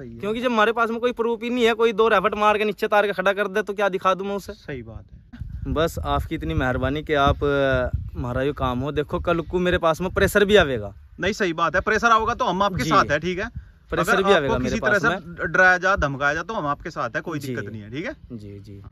सही है। क्योंकि जब हमारे पास में कोई प्रूफ ही नहीं है कोई दो रेफट मार के नीचे तार के खड़ा कर दे तो क्या दिखा दूँ मैं उसे? सही बात है। बस आपकी इतनी मेहरबानी कि आप हमारा ये काम हो। देखो कल को मेरे पास में प्रेशर भी आवेगा। नहीं सही बात है। प्रेशर आओगा तो हम आपके साथ है ठीक है? प्रेशर भी आवेगा किसी तरह से डराया जा धमकाया जा तो हम आपके साथ है कोई दिक्कत नहीं है ठीक है? जी जी।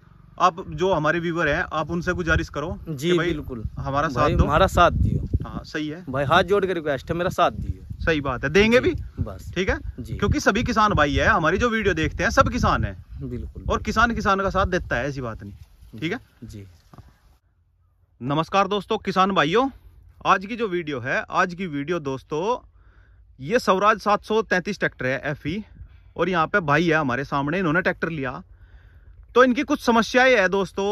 आप जो हमारे व्यूवर हैं आप उनसे गुजारिश करो जी भाई बिल्कुल। हमारा साथ दो। हमारा साथ दियो। हाँ सही है। भाई हाथ जोड़ के रिक्वेस्ट है मेरा साथ दियो सही बात है। देंगे भी? बस। ठीक है? जी। क्योंकि सभी किसान भाई है हमारी जो वीडियो देखते हैं सब किसान है। बिल्कुल। और किसान किसान का साथ देता है ऐसी बात नहीं। ठीक है? जी। नमस्कार दोस्तों किसान भाइयों आज की जो वीडियो है आज की वीडियो दोस्तों ये स्वराज 733 ट्रैक्टर है एफ़ और यहाँ पे भाई है हमारे सामने इन्होंने ट्रैक्टर लिया। तो इनकी कुछ समस्याएँ है दोस्तों।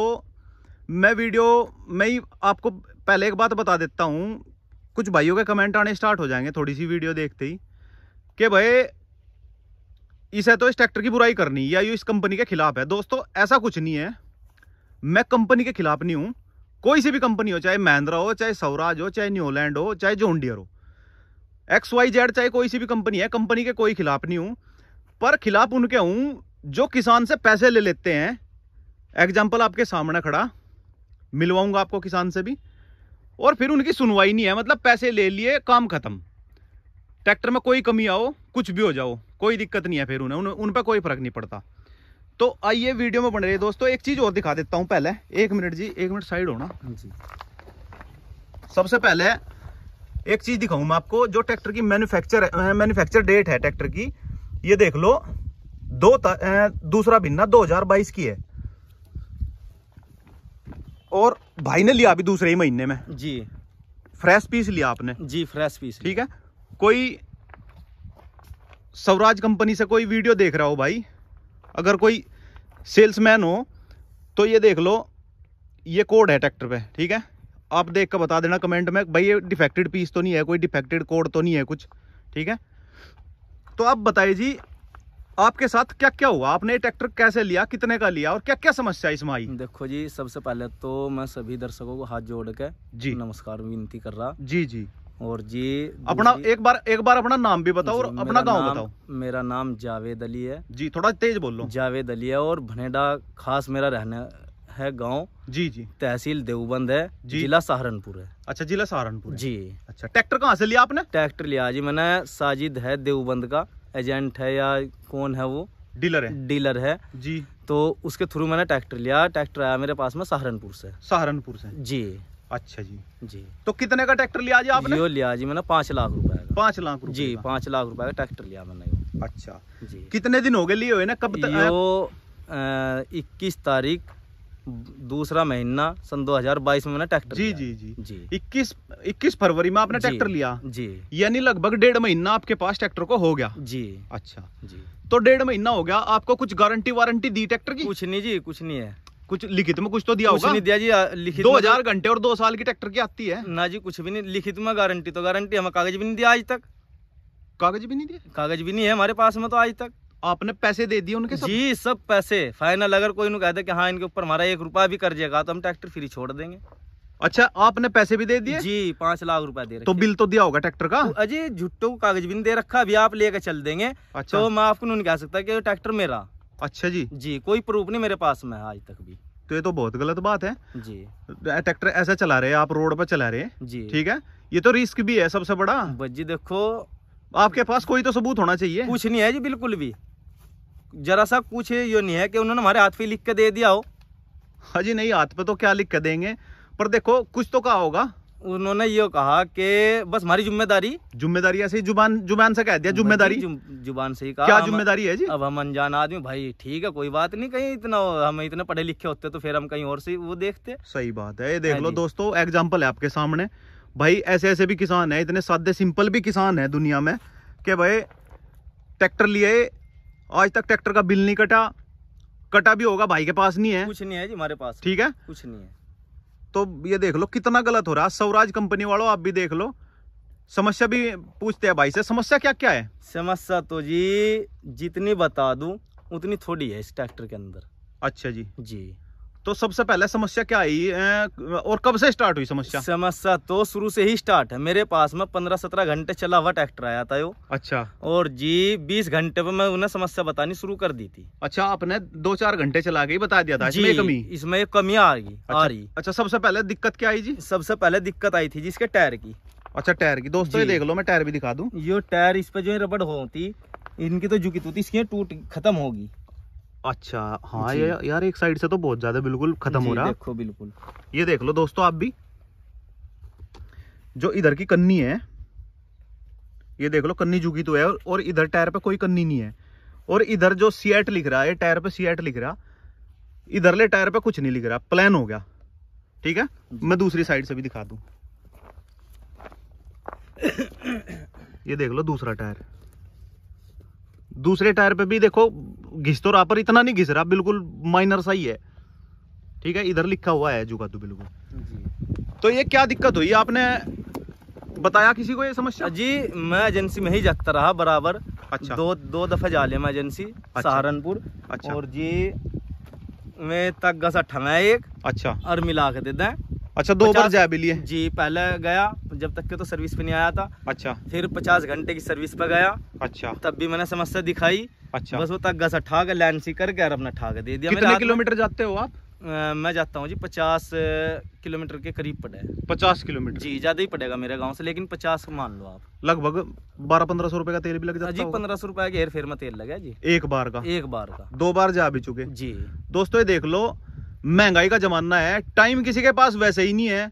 मैं वीडियो में ही आपको पहले एक बात बता देता हूँ, कुछ भाइयों के कमेंट आने स्टार्ट हो जाएँगे थोड़ी सी वीडियो देखते ही, कि भाई, इसे तो इस ट्रैक्टर की बुराई करनी या ये इस कंपनी के खिलाफ है। दोस्तों, ऐसा कुछ नहीं है। मैं कंपनी के खिलाफ नहीं हूँ। कोई सी भी कंपनी हो, चाहे महिंद्रा हो, चाहे स्वराज हो, चाहे न्यूलैंड हो, चाहे जोन डियर हो। एक्स वाई जेड चाहे कोई सी भी कंपनी है कंपनी के कोई खिलाफ नहीं हूँ। पर खिलाफ उनके हूँ, जो किसान से पैसे ले लेते हैं। एग्ज़ाम्पल आपके सामने खड़ा, मिलवाऊँगा आपको किसान से भी। और फिर उनकी सुनवाई नहीं है मतलब पैसे ले लिए काम खत्म। ट्रैक्टर में कोई कमी आओ कुछ भी हो जाओ कोई दिक्कत नहीं है फिर उन्हें उन, उन पर कोई फ़र्क नहीं पड़ता। तो आइए वीडियो में बने रहे दोस्तों एक चीज़ और दिखा देता हूँ पहले। एक मिनट जी एक मिनट साइड होना जी। सबसे पहले एक चीज़ दिखाऊँ मैं आपको जो ट्रैक्टर की मैन्युफैक्चर मैन्युफैक्चर डेट है ट्रैक्टर की। ये देख लो दो दूसरा भिन्ना 2022 की है। और भाई ने लिया अभी दूसरे ही महीने में। जी। फ्रेश पीस लिया आपने। जी फ्रेश पीस ठीक है? कोई स्वराज कंपनी से कोई वीडियो देख रहा हो भाई? अगर कोई सेल्समैन हो तो ये देख लो ये कोड है ट्रैक्टर पे ठीक है? आप देख कर बता देना कमेंट में भाई ये डिफेक्टेड पीस तो नहीं है कोई डिफेक्टेड कोड तो नहीं है कुछ ठीक है? तो आप बताइए जी आपके साथ क्या क्या हुआ? आपने ये ट्रैक्टर कैसे लिया? कितने का लिया? और क्या क्या समस्या इसमें आई देखो जी सबसे पहले तो मैं सभी दर्शकों को हाथ जोड़ के जी। नमस्कार विनती कर रहा। जी जी। और जी अपना एक बार एक बार अपना नाम भी बताओ और अपना गाँव बताओ। मेरा नाम जावेद अली है। जी थोड़ा तेज बोल। लो जावेद अली है और भनेडा खास मेरा रहना है गाँव। जी जी। तहसील देवबंद है। जी। जिला सहारनपुर है। अच्छा जिला सहारनपुर जी। अच्छा ट्रैक्टर कहाँ से लिया आपने? ट्रैक्टर लिया जी मैंने साजिद है देवबंद का। एजेंट है या कौन है वो? डीलर है। डीलर है। जी। तो उसके थ्रू मैंने ट्रैक्टर लिया। ट्रैक्टर आया मेरे पास में सहारनपुर से। सहारनपुर से? जी। अच्छा जी। जी। तो कितने का ट्रैक्टर लिया जी आपने? जियो लिया जी मैंने पाँच लाख रुपए का। पाँच लाख रुपए जी। पाँच लाख रुपए का ट्रैक्टर लिया मैंने अच्छा। जी। कितने दिन हो गए लिए हुए ना? कब तक यो इक्कीस तारीख दूसरा महीना सन 2022 में मैंने ट्रैक्टर जी जी जी। जी। इक्कीस इक्कीस फरवरी में आपने ट्रैक्टर लिया? जी। यानी लगभग डेढ़ महीना आपके पास ट्रैक्टर को हो गया? जी। अच्छा। जी। तो डेढ़ महीना हो गया आपको कुछ गारंटी वारंटी दी ट्रैक्टर की? कुछ नहीं जी कुछ नहीं है। कुछ लिखित में कुछ तो दिया कुछ होगा? नहीं दिया जी लिखित दो हज़ार घंटे और दो साल की ट्रैक्टर की आती है। तो- ना जी कुछ भी नहीं लिखित में गारंटी तो गारंटी हमें कागज़ भी नहीं दिया आज तक। कागज़ भी नहीं दिया कागज़ भी नहीं है हमारे पास में तो आज तक। आपने पैसे दे दिए उनके सब? जी सब पैसे। फाइनल अगर कोई नु कहता कि हाँ इनके ऊपर हमारा एक रुपया भी कर जाएगा तो हम ट्रैक्टर फ्री छोड़ देंगे। अच्छा आपने पैसे भी दे दिए? जी पाँच लाख रुपया दे तो बिल तो दिया होगा ट्रैक्टर का? तो अजय झुट्टो को कागज़ भी नहीं दे रखा अभी आप लेके चल देंगे। अच्छा। तो मैं आपको नहीं कह सकता कि ट्रैक्टर मेरा। अच्छा जी। जी कोई प्रूफ नहीं मेरे पास में आज तक भी। तो ये तो बहुत गलत बात है। जी। ट्रैक्टर ऐसा चला रहे हैं आप रोड पर चला रहे हैं। जी। ठीक है? ये तो रिस्क भी है सबसे बड़ा। जी देखो आपके पास कोई तो सबूत होना चाहिए। कुछ नहीं है जी बिल्कुल भी। जरा सा कुछ ये नहीं है कि उन्होंने हमारे हाथ पे लिख के दे दिया हो। हाँ जी नहीं हाथ पे तो क्या लिख के देंगे? पर देखो कुछ तो कहा होगा। उन्होंने ये कहा कि बस हमारी ज़िम्मेदारी। ज़िम्मेदारी ऐसे ज़ुबान ज़ुबान से कह दिया ज़िम्मेदारी। ज़ुबान से ही कहा। क्या ज़िम्मेदारी है जी? अब हम अनजान आदमी भाई ठीक है कोई बात नहीं कहीं इतना हम इतने पढ़े लिखे होते तो फिर हम कहीं और से वो देखते। सही बात है ये देख हाँ लो दोस्तों एग्ज़ाम्पल है आपके सामने। भाई ऐसे ऐसे भी किसान है इतने सादे सिंपल भी किसान है दुनिया में कि भाई ट्रैक्टर लिए आज तक ट्रैक्टर का बिल नहीं कटा कटा भी होगा भाई के पास नहीं है। कुछ नहीं है जी हमारे पास। ठीक है? कुछ नहीं है। तो ये देख लो कितना गलत हो रहा है। स्वराज कंपनी वालों आप भी देख लो। समस्या भी पूछते हैं भाई से। समस्या क्या क्या है? समस्या तो जी जितनी बता दूँ उतनी थोड़ी है इस ट्रैक्टर के अंदर। अच्छा जी। जी। तो सबसे पहले समस्या क्या आई? और कब से स्टार्ट हुई समस्या? समस्या तो शुरू से ही स्टार्ट है। मेरे पास में पंद्रह सत्रह घंटे चला हुआ ट्रैक्टर आया था यो। अच्छा। और जी बीस घंटे पे मैं उन्हें समस्या बतानी शुरू कर दी थी। अच्छा आपने दो चार घंटे चला के ही बता दिया था। इसमें कमी? इसमें एक कमी आ रही आ अच्छा, रही। अच्छा सबसे पहले दिक्कत क्या आई जी? सबसे पहले दिक्कत आई थी जिसके टायर की। अच्छा टायर की। दोस्तों ये देख लो मैं टायर भी दिखा दूँ। ये टायर इस पे जो है रबड़ होती इनकी तो झुकी होती इसकी टूट खत्म होगी। अच्छा हाँ ये यार एक साइड से तो बहुत ज़्यादा बिल्कुल खत्म हो रहा। है देखो बिल्कुल। ये देख लो दोस्तों आप भी। जो इधर की कन्नी है ये देख लो कन्नी झुकी तो है और- और इधर टायर पे कोई कन्नी नहीं है। और इधर जो सीएट लिख रहा है टायर पे सीएट लिख रहा। इधरले टायर पे कुछ नहीं लिख रहा प्लान हो गया। ठीक है? मैं दूसरी साइड से भी दिखा दूँ। ये देख लो दूसरा टायर। दूसरे टायर पे भी देखो घिस तो रहा पर इतना नहीं घिस रहा बिल्कुल माइनर सा ही है। ठीक है इधर लिखा हुआ है जुगा तो बिल्कुल। जी। तो ये क्या दिक्कत हुई? आपने बताया किसी को ये समस्या? जी मैं एजेंसी में ही जाता रहा बराबर। अच्छा। दो दो दफ़ा जा लिया मैं एजेंसी सहारनपुर। अच्छा। और जी मैं तक गसा ठंगा एक अच्छा। और मिला के दे दें। अच्छा दो बार जाए भी लिए जी पहले गया जब तक के तो सर्विस पे नहीं आया था। अच्छा। फिर पचास घंटे की सर्विस पे गया। अच्छा। तब भी मैंने समस्या दिखाई। अच्छा। बस वो तक गसा ठा के लैंड सी करके और अपना ठा के दे दिया। कितने किलोमीटर जाते हो आप? मैं जाता हूँ जी पचास किलोमीटर के करीब पड़े। पचास किलोमीटर। जी ज़्यादा ही पड़ेगा मेरे गाँव से लेकिन पचास मान लो आप। लगभग बारह पंद्रह सौ रुपए का तेल भी लग जी जाता होगा। पंद्रह सौ रुपए के फेर में तेल लगा जी। एक बार का? एक बार का। दो बार जा भी चुके। जी। दोस्तों ये देख लो महँगाई का जमाना है। टाइम किसी के पास वैसे ही नहीं है।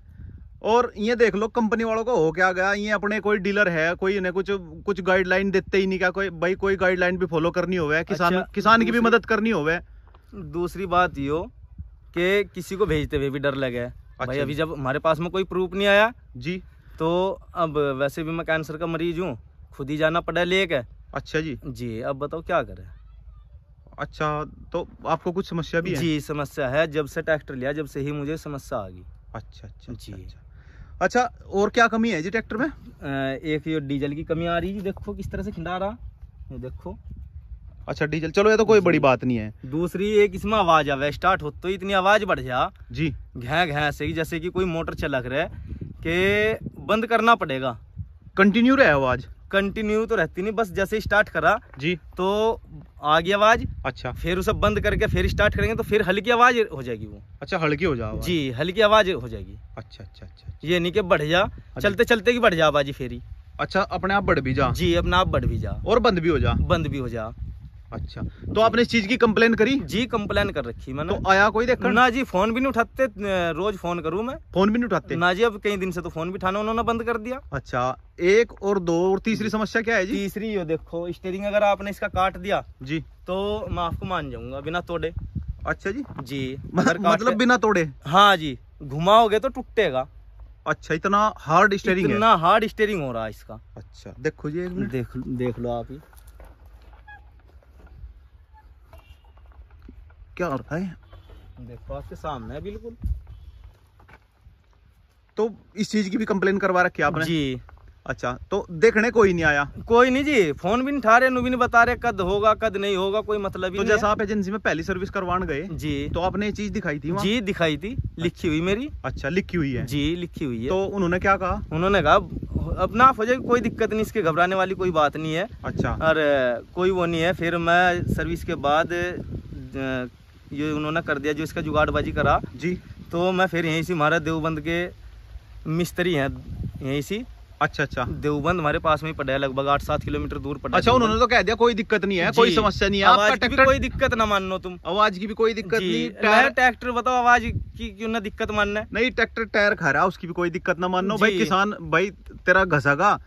और ये देख लो कंपनी वालों को हो क्या गया? ये अपने कोई डीलर है कोई इन्हें कुछ कुछ गाइडलाइन देते ही नहीं क्या? कोई भाई कोई गाइडलाइन भी फॉलो करनी होवे किसान अच्छा, किसान की भी मदद करनी होवे। दूसरी बात यो कि किसी को भेजते हुए भी डर लगे। अच्छा, भाई अच्छा। अभी जब हमारे पास में कोई प्रूफ नहीं आया जी। तो अब वैसे भी मैं कैंसर का मरीज़ हूँ खुद ही जाना पड़ा लेके। अच्छा जी। जी अब बताओ क्या करें? अच्छा तो आपको कुछ समस्या भी है? जी समस्या है जब से ट्रैक्टर लिया जब से ही मुझे समस्या आ गई। अच्छा अच्छा अच्छा, जी। अच्छा। अच्छा और क्या कमी है जी ट्रैक्टर में? एक ये डीजल की कमी आ रही है देखो किस तरह से खिंडा रहा ये देखो। अच्छा डीजल। चलो ये तो कोई बड़ी बात नहीं है। दूसरी एक इसमें आवाज़ आवे स्टार्ट हो तो इतनी आवाज़ बढ़ जा। जी। घै घै से जैसे कि कोई मोटर चलक रहा है कि बंद करना पड़ेगा। कंटिन्यू रहे आवाज़? कंटिन्यू तो रहती नहीं बस जैसे स्टार्ट करा जी। तो आ गई आवाज़ अच्छा। फिर उसे बंद करके फिर स्टार्ट करेंगे तो फिर हल्की आवाज़ हो जाएगी वो। अच्छा हल्की हो जाओ जी हल्की आवाज़ हो जाएगी। अच्छा अच्छा अच्छा ये नहीं कि बढ़ जा चलते चलते की बढ़ जा आवाज़ फेरी। अच्छा अपने आप बढ़ भी जा। जी अपने आप बढ़ भी जा। और बंद भी हो जा। बंद भी हो जा। अच्छा। तो आपने इस चीज़ की कंप्लेन करी? जी कंप्लेन कर रखी मैंने। तो आया कोई देखकर? ना जी फ़ोन भी नहीं उठाते रोज फ़ोन करूँ मैं। फ़ोन भी नहीं उठाते? ना जी अब कई दिन से तो फ़ोन भी उठाना उन्होंने बंद कर दिया। अच्छा एक और दो और तीसरी समस्या क्या है जी? तीसरी ये देखो स्टेयरिंग अगर आपने इसका काट दिया जी। तो मैं आपको मान जाऊँगा बिना तोड़े। अच्छा जी। जी मतलब बिना तोड़े? हाँ जी घुमाओगे तो टूटेगा। अच्छा इतना हार्ड स्टेयरिंग है। इतना हार्ड स्टेयरिंग हो रहा है इसका। अच्छा देखो जी देख देख लो आप ही। क्या रहा है? देखो आपके सामने है बिल्कुल। तो इस चीज़ की भी कंप्लेन करवा रखी आपने? जी। अच्छा तो देखने कोई नहीं आया? कोई नहीं जी फ़ोन भी नहीं उठा रहे नु भी नहीं बता रहे कद होगा कद नहीं होगा कोई मतलब ही तो नहीं जैसा आप एजेंसी में पहली सर्विस करवाने गए जी। तो आपने ये चीज़ दिखाई थी जी दिखाई थी लिखी हुई मेरी। अच्छा लिखी हुई है। जी लिखी हुई है। तो उन्होंने क्या कहा? उन्होंने कहा अब ना हो जाएगी कोई दिक्कत नहीं इसके घबराने वाली कोई बात नहीं है। अच्छा। और कोई वो नहीं है फिर मैं सर्विस के बाद ये उन्होंने कर दिया जो इसका जुगाड़बाजी करा। जी। तो मैं फिर यहीं से हमारा देवबंद के मिस्त्री हैं यहीं से। अच्छा अच्छा। देवबंद हमारे पास में ही पड़ा है लगभग आठ सात किलोमीटर दूर पड़ा अच्छा उन्होंने तो कह दिया कोई दिक्कत नहीं है कोई समस्या नहीं है। आवाज़ आपका ट्रैक्टर कोई दिक्कत ना मानो तुम। आवाज़ की भी कोई दिक्कत नहीं टायर ट्रैक्टर बताओ आवाज़ की क्यों ना दिक्कत मानना नहीं ट्रैक्टर टायर खा रहा उसकी भी कोई दिक्कत ना मानो। भाई किसान भाई तेरा घसागा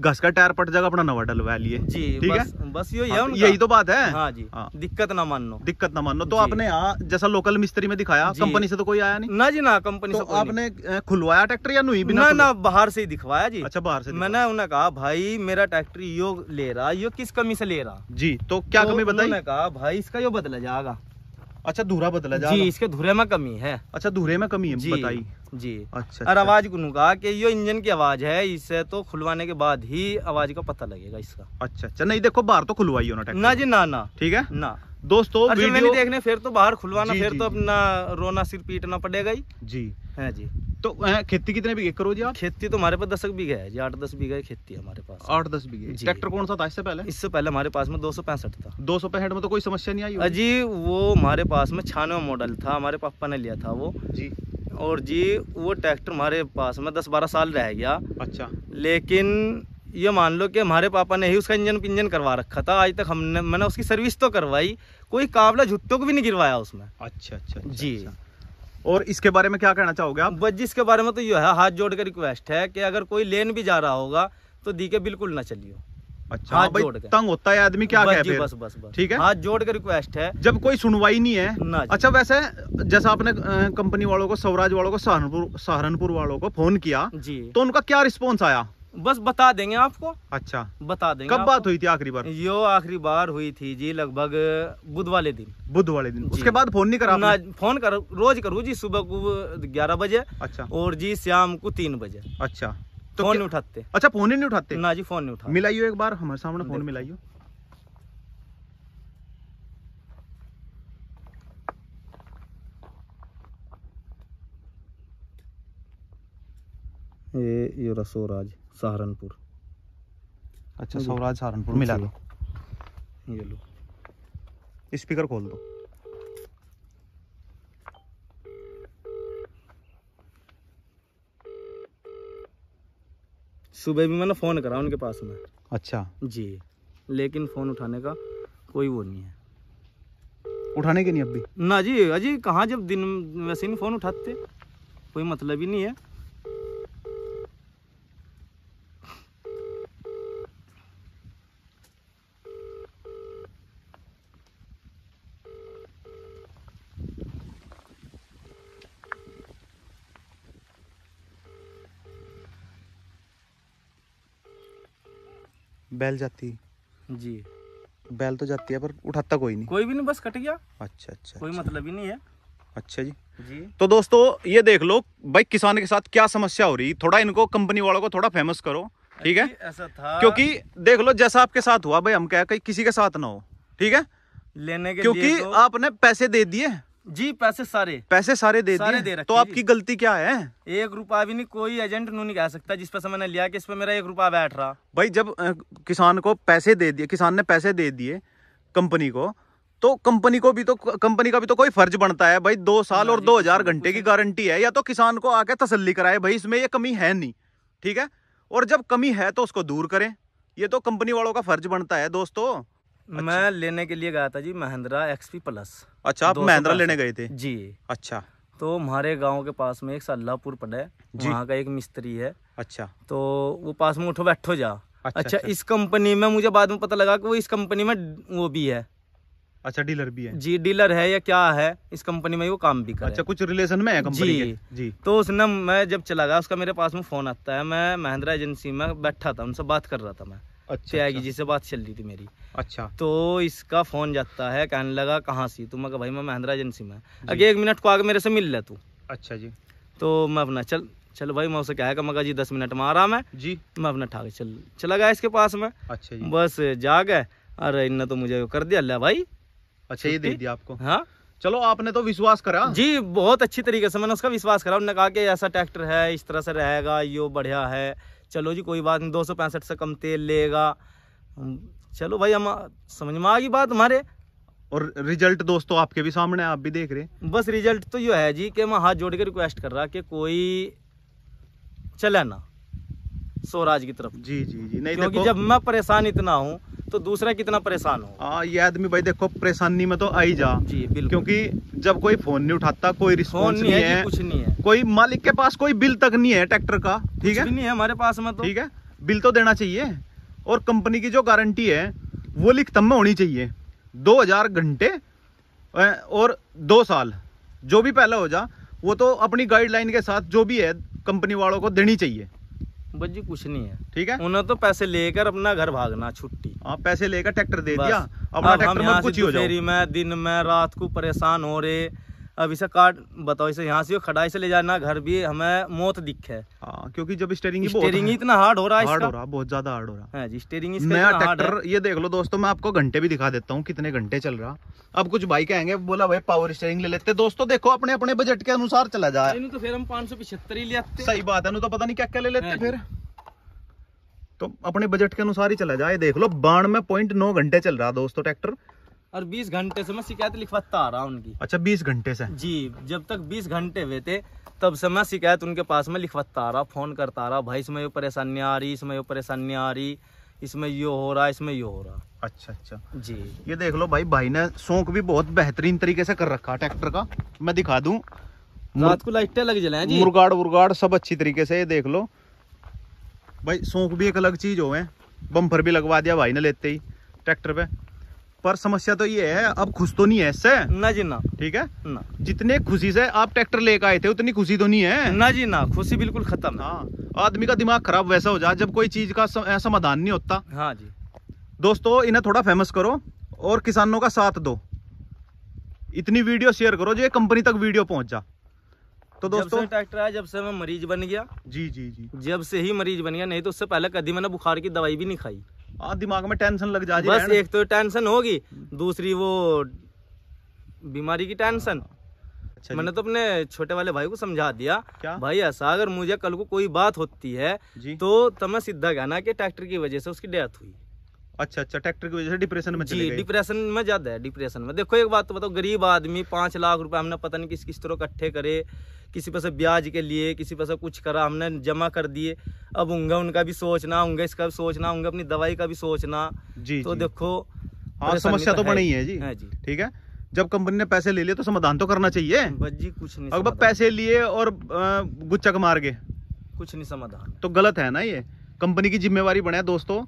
घस का टायर पट जाएगा अपना नवा डलवा लिए। जी ठीक है? बस यही है हाँ, यही तो बात है। हाँ जी हाँ। दिक्कत ना मानो। दिक्कत ना मानो। तो आपने यहाँ जैसा लोकल मिस्त्री में दिखाया कंपनी से तो कोई आया नहीं? ना जी ना कंपनी तो से आपने खुलवाया ट्रैक्टर या नहीं ना ना बाहर से ही दिखवाया जी। अच्छा बाहर से मैंने उन्हें कहा भाई मेरा ट्रैक्टर यो ले रहा यो किस कमी से ले रहा? जी तो क्या तो कमी बताई? कहा भाई इसका यो बदला जाएगा। अच्छा धूरा बदला जी इसके धुरे में कमी है। अच्छा धूरे में कमी है जी बताई जी। अच्छा और अच्छा। आवाज़ कहा कि ये इंजन की आवाज़ है इसे तो खुलवाने के बाद ही आवाज़ का पता लगेगा इसका। अच्छा अच्छा नहीं देखो बाहर तो खुलवाई हो ना ना जी ना ना। ठीक है? ना। दोस्तों मैंने वीडियो देखने फिर तो बाहर खुलवाना फिर जी, तो अपना रोना सिर पीटना पड़ेगा ही। जी। है जी। तो खेती कितने बीघे करो जी आप? खेती तो हमारे पास दस बीघा है जी आठ दस बीघा खेती है हमारे पास। आठ दस बीघे। ट्रैक्टर कौन सा था इससे पहले? इससे पहले हमारे पास में दो सौ पैंसठ था। दो सौ पैंसठ में तो कोई समस्या नहीं आई? अजी वो हमारे पास में छानवे मॉडल था हमारे पापा ने लिया था वो। जी। और जी वो ट्रैक्टर हमारे पास में दस बारह साल रह गया। अच्छा। लेकिन ये मान लो कि हमारे पापा ने ही उसका इंजन पिंजन करवा रखा था आज तक हमने मैंने उसकी सर्विस तो करवाई कोई काबला झुट्टो को भी नहीं गिरवाया उसमें। अच्छा अच्छा अच्छा, जी। अच्छा। और इसके बारे में क्या कहना चाहोगे आप? बस जिसके बारे में तो ये है हाथ जोड़ कर रिक्वेस्ट है कि अगर कोई लेन भी जा रहा होगा तो दी के बिल्कुल ना चलियो। अच्छा हाथ हाँ भाई जोड़ के। तंग होता है आदमी क्या बस बस बस बस। ठीक है। हाथ जोड़ कर रिक्वेस्ट है। जब कोई सुनवाई नहीं है अच्छा वैसे जैसा आपने कंपनी वालों को स्वराज वालों को सहारनपुर सहारनपुर वालों को फ़ोन किया जी। तो उनका क्या रिस्पॉन्स आया? बस बता देंगे आपको। अच्छा। बता देंगे कब बात हुई थी आखिरी बार? यो आखिरी बार हुई थी जी लगभग बुध वाले दिन। बुध वाले दिन उसके बाद फ़ोन नहीं करा ना फ़ोन कर रोज करूँ जी सुबह को ग्यारह बजे अच्छा। और जी शाम को तीन बजे। अच्छा। तो फ़ोन नहीं उठाते। अच्छा फ़ोन ही नहीं उठाते? ना जी फ़ोन नहीं उठा मिलाइयो एक बार हमारे सामने फ़ोन मिलाइयो। ये ये रसोराज। सहारनपुर। अच्छा स्वराज सहारनपुर मिला। दो ये लो। स्पीकर खोल दो। सुबह भी मैंने फ़ोन करा उनके पास में। अच्छा। जी लेकिन फ़ोन उठाने का कोई वो नहीं है। उठाने के नहीं अभी ना जी अजी कहाँ जब दिन वैसे नहीं फ़ोन उठाते। कोई मतलब ही नहीं है। बैल जाती। जी। बैल तो जाती है पर उठाता कोई नहीं। कोई भी नहीं बस कट गया। अच्छा अच्छा कोई अच्छा। मतलब ही नहीं है। अच्छा जी। जी। तो दोस्तों ये देख लो भाई किसान के साथ क्या समस्या हो रही। थोड़ा इनको कंपनी वालों को थोड़ा फ़ेमस करो ठीक है? ऐसा था। क्योंकि देख लो जैसा आपके साथ हुआ भाई हम क्या कहीं किसी के साथ ना हो ठीक है? लेने के क्योंकि लिए तो, आपने पैसे दे दिए। जी पैसे सारे। पैसे सारे दे सारे दिए? दे रखे तो आपकी गलती क्या है? एक रुपया भी नहीं कोई एजेंट नू नहीं कह सकता जिस पे से मैंने लिया कि इस पे मेरा एक रुपया बैठ रहा। भाई जब किसान को पैसे दे दिए किसान ने पैसे दे दिए कंपनी को तो कंपनी को भी तो कंपनी का भी तो कोई फ़र्ज़ बनता है भाई। दो साल और दो हज़ार घंटे की गारंटी है या तो किसान को आके तसल्ली कराए भाई इसमें ये कमी है नहीं ठीक है? और जब कमी है तो उसको दूर करें। ये तो कंपनी वालों का फ़र्ज़ बनता है दोस्तों। मैं लेने के लिए गया था जी महिंद्रा एक्सपी प्लस अच्छा आप महिंद्रा लेने गए थे? जी। अच्छा। तो हमारे गाँव के पास में एक सल्लापुर पड़ा है वहाँ का एक मिस्त्री है। अच्छा। तो वो पास में उठो बैठो जा अच्छा, अच्छा अच्छा। इस कंपनी में मुझे बाद में पता लगा कि वो इस कंपनी में वो भी है। अच्छा डीलर भी है। जी डीलर है या क्या है इस कंपनी में वो काम भी कर। अच्छा कुछ रिलेशन में है कंपनी जी। के? जी। तो उसने मैं जब चला गया उसका मेरे पास में फ़ोन आता है। मैं महिंद्रा एजेंसी में बैठा था उनसे बात कर रहा था मैं। अच्छा अच्छा, जी से बात चल रही थी मेरी। अच्छा। तो इसका फ़ोन जाता है कहने लगा कहाँ सी? तो मैं कहा भाई मैं महिंद्रा एजेंसी में अगे एक मिनट को आगे मेरे से मिल ले तू। अच्छा जी। तो मैं अपना चल चल भाई मैं उसे क्या है मैं जी दस मिनट में आ रहा मैं। जी। मैं अपना ठाक चल चला गया इसके पास में। अच्छा जी। बस जा गए। अरे इनने तो मुझे कर दिया ले भाई। अच्छा ये दे दिया आपको। हाँ। चलो आपने तो विश्वास करा। जी बहुत अच्छी तरीके से मैंने उसका विश्वास करा। उन्होंने कहा कि ऐसा ट्रैक्टर है इस तरह से रहेगा यो बढ़िया है। चलो जी कोई बात नहीं दो सौ पैंसठ से कम तेल लेगा। चलो भाई हम समझ में आ गई बात हमारे। और रिज़ल्ट दोस्तों आपके भी सामने आप भी देख रहे हैं। बस रिज़ल्ट तो यो है जी कि मैं हाथ जोड़ के रिक्वेस्ट कर रहा कि कोई चले ना स्वराज की तरफ़। जी जी जी। नहीं क्योंकि जब मैं परेशान इतना हूँ तो दूसरा कितना परेशान हो? हाँ ये आदमी भाई देखो परेशानी में तो आई जा। जी बिल्कुल। क्योंकि जब कोई फ़ोन नहीं उठाता कोई रिस्पॉन्स नहीं नहीं है है कुछ नहीं है। कोई मालिक के पास कोई बिल तक नहीं है ट्रैक्टर का ठीक है? नहीं है हमारे पास में तो। ठीक है? बिल तो देना चाहिए। और कंपनी की जो गारंटी है वो लिखतम में होनी चाहिए। दो हज़ार घंटे और दो साल। जो भी पहला हो जा वो तो अपनी गाइडलाइन के साथ जो भी है कंपनी वालों को देनी चाहिए। बस जी कुछ नहीं है। ठीक है? उन्हें तो पैसे लेकर अपना घर भागना छुट्टी। आप पैसे लेकर ट्रैक्टर दे दिया अपना ट्रैक्टर में कुछ ही हो जाओ। में दिन में रात को परेशान हो रहे अब इसे काट बताओ इसे यहाँ से खड़ाई से ले जाना घर भी हमें मौत दिख है। हाँ क्योंकि जब स्टेरिंग स्टेरिंग इतना हार्ड हो रहा है हार्ड हो रहा बहुत ज़्यादा हार्ड हो रहा। हाँ जी स्टेरिंग नया ट्रैक्टर ये देख लो दोस्तों मैं आपको घंटे भी दिखा देता हूँ कितने घंटे चल रहा। अब कुछ भाई कहेंगे बोला भाई पावर स्टेरिंग ले लेते। दोस्तों देखो अपने अपने बजट के अनुसार चला जाए। तो फिर हम पाँच सौ पिछहत्तर ही लेते सही बात है तो पता नहीं क्या क्या ले लेते हाँ फिर। तो अपने बजट के अनुसार ही चला जाए। देख लो बाण में पॉइंट नौ घंटे चल रहा दोस्तों ट्रैक्टर और बीस घंटे से मैं शिकायत लिखवाता आ रहा हूँ उनकी। अच्छा बीस घंटे से? जी जब तक बीस घंटे हुए थे तब से मैं शिकायत उनके पास में लिखवाता आ रहा फ़ोन करता आ रहा भाई इसमें ये परेशानी आ रही इसमें ये परेशानी आ रही इसमें ये हो रहा इसमें ये हो रहा। अच्छा अच्छा। जी। ये देख लो भाई भाई ने शौक भी बहुत बेहतरीन तरीके से कर रखा ट्रैक्टर का। मैं दिखा दूँ। रात को लाइटें लग जलाएँ जी। मुरगाड़ उरगाड़ सब अच्छी तरीके से ये देख लो। भाई शौक भी एक अलग चीज़ हो है बम्पर भी लगवा दिया भाई ने लेते ही ट्रैक्टर पे। पर समस्या तो ये है अब खुश तो नहीं है इससे? ना जी ना। ठीक है? ना। जितने खुशी से आप ट्रैक्टर लेकर आए थे उतनी खुशी तो नहीं है? ना जी ना खुशी बिल्कुल खत्म हाँ। आदमी का दिमाग खराब वैसा हो जाए जब कोई चीज़ का समाधान नहीं होता। हाँ जी। दोस्तों इन्हें थोड़ा फ़ेमस करो और किसानों का साथ दो। इतनी वीडियो शेयर करो जो ये कंपनी तक वीडियो पहुँच जा। तो दोस्तों ट्रैक्टर आया जब से मैं मरीज़ बन गया। जी जी जी। जब से ही मरीज़ बन गया नहीं तो उससे पहले कभी मैंने बुखार की दवाई भी नहीं खाई। हाँ दिमाग में टेंशन लग जा जी बस एक तो टेंशन होगी दूसरी वो बीमारी की टेंशन अच्छा मैंने तो अपने छोटे वाले भाई को समझा दिया क्या? भाई ऐसा अगर मुझे कल को कोई बात होती है तो तुम्हें सीधा कहना कि ट्रैक्टर की वजह से उसकी डेथ हुई। अच्छा अच्छा ट्रैक्टर की वजह से डिप्रेशन में जी डिप्रेशन में ज़्यादा है डिप्रेशन में। देखो एक बात तो बताओ गरीब आदमी पाँच लाख रुपए हमने पता नहीं किस किस तरह इकट्ठे करे किसी पे से ब्याज के लिए किसी पे से कुछ करा हमने जमा कर दिए। अब होंगे उनका भी सोचना होंगे इसका भी सोचना होंगे अपनी दवाई का भी सोचना। जी तो जी। देखो हाँ समस्या तो बनी है। जी। हाँ जी। ठीक है? जब कंपनी ने पैसे ले लिए तो समाधान तो करना चाहिए। जी कुछ नहीं अगर पैसे लिए और गुच्चक मार गए कुछ नहीं समाधान। तो गलत है ना ये। कंपनी की जिम्मेवारी बने दोस्तों।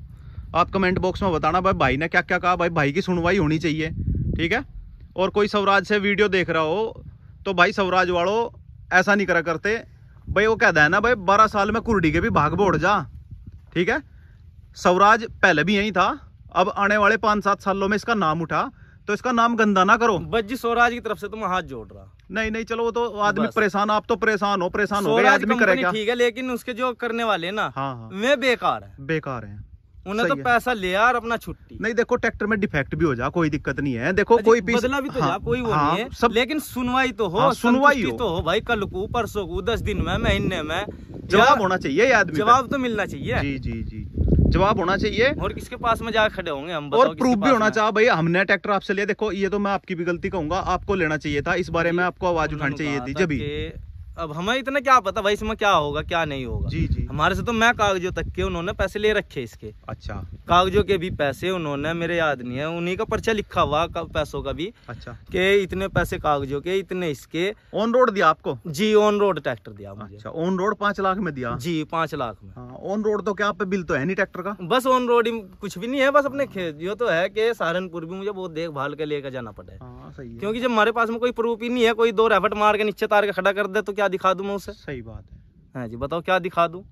आप कमेंट बॉक्स में बताना भाई भाई ने क्या क्या कहा? भाई भाई की सुनवाई होनी चाहिए। ठीक है? और कोई स्वराज से वीडियो देख रहा हो तो भाई स्वराज वालों ऐसा नहीं करा करते। भाई वो कहता है ना भाई बारह साल में कुर्डी के भी भाग बोड़ जा। ठीक है? स्वराज पहले भी यही था अब आने वाले पाँच सात सालों में इसका नाम उठा तो इसका नाम गंदा ना करो। बस जी स्वराज की तरफ़ से तुम हाथ जोड़ रहा। नहीं नहीं चलो वो तो आदमी परेशान आप तो परेशान हो परेशान हो गए आदमी करे कंपनी क्या? ठीक है लेकिन उसके जो करने वाले ना हाँ हाँ। वे बेकार है। बेकार है। उन्हें तो पैसा ले यार अपना छुट्टी। नहीं देखो ट्रैक्टर में डिफेक्ट भी हो जा कोई दिक्कत नहीं है। देखो कोई पीस बदला भी तो हाँ, जा कोई वो हाँ, नहीं है। सब लेकिन सुनवाई तो हो हाँ, सुनवाई हो। तो हो भाई कल को परसों को दस दिन में महीने में। जवाब होना चाहिए आदमी जवाब तो मिलना चाहिए। जी जी जी। जवाब होना चाहिए। और किसके पास में जा खड़े होंगे हम बताओ और प्रूफ भी होना चाहिए भाई हमने ट्रैक्टर आपसे लिया। देखो ये तो मैं आपकी भी गलती कहूँगा आपको लेना चाहिए था इस बारे में आपको आवाज़ उठानी चाहिए थी जब अब हमें इतना क्या पता भाई इसमें क्या होगा क्या नहीं होगा। जी जी। हमारे से तो मैं कागजों तक के उन्होंने पैसे ले रखे इसके। अच्छा। कागजों के भी पैसे उन्होंने मेरे याद नहीं है उन्हीं का पर्चा लिखा हुआ पैसों का भी अच्छा। के इतने पैसे कागजों के इतने इसके। ऑन रोड दिया आपको? जी ऑन रोड ट्रैक्टर दिया मुझे। अच्छा ऑन रोड पाँच लाख में दिया? जी पाँच लाख में। हाँ ऑन रोड तो क्या आप बिल तो है नहीं ट्रैक्टर का? बस ऑन रोड कुछ भी नहीं है बस अपने खेत जो तो है कि सहारनपुर भी मुझे बहुत देखभाल के लेकर जाना पड़े। हाँ सही है। क्योंकि जब हमारे पास में कोई प्रूफ ही नहीं है कोई दो रेफट मार के नीचे तार के खड़ा कर दे तो क्या दिखा दू मैं उसे? सही बात है। हाँ जी बताओ क्या दिखा दूँ?